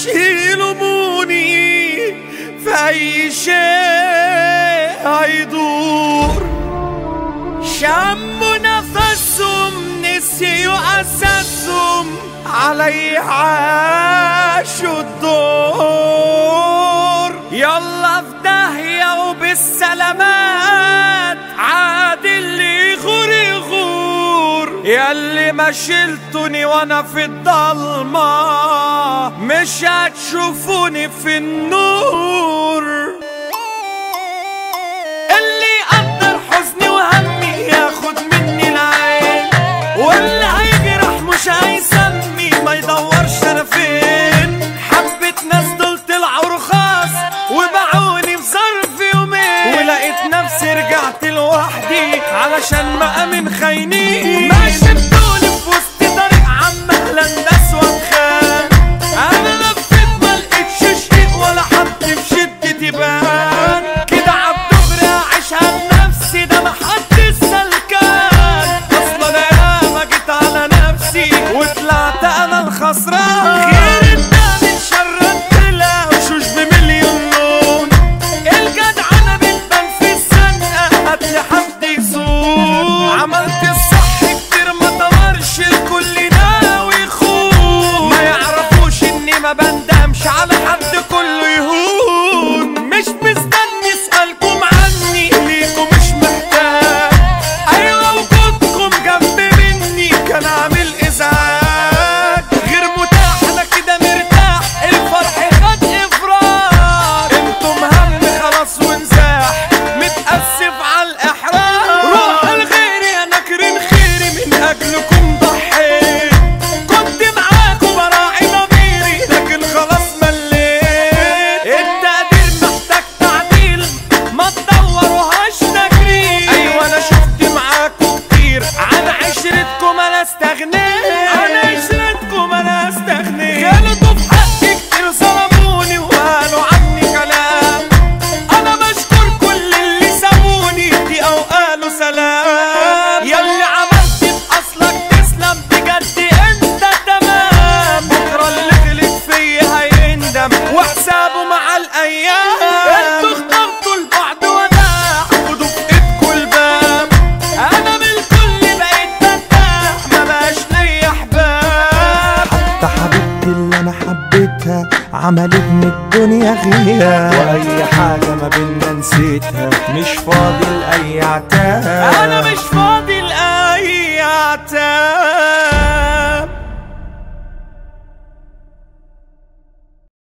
اشيل همومي في أي شيء هيدور شموا نفسهم نسيوا اساسهم علي عاشوا الدور. يلا في داهية وبالسلامات عاد اللي يغور يغور. ياللي ما شلتني وأنا في الضلمة. مش هتشوفوني في النور اللي يقدر حزني وهمي ياخد مني العين واللي هيجرح مش هيسمي ما يدورش أنا فين حبة ناس دول طلعوا رخاص وباعوني في ظرف يومين ولقيت نفسي رجعت لوحدي علشان ما امن خاينين وطلعت أنا الخسران. خير الدم شر الطلع وشوش بمليون لون. الجدعنة بتبان في الزنقة قبل حد يسوق عملت الصح كتير ما طورش الكل ناوي يخون. ما يعرفوش إني ما بندمش على حد خيري عملت من الدنيا غياب وأي حاجة ما بينا نسيتها مش فاضي لأي عتاب أنا مش فاضي لاي عتاب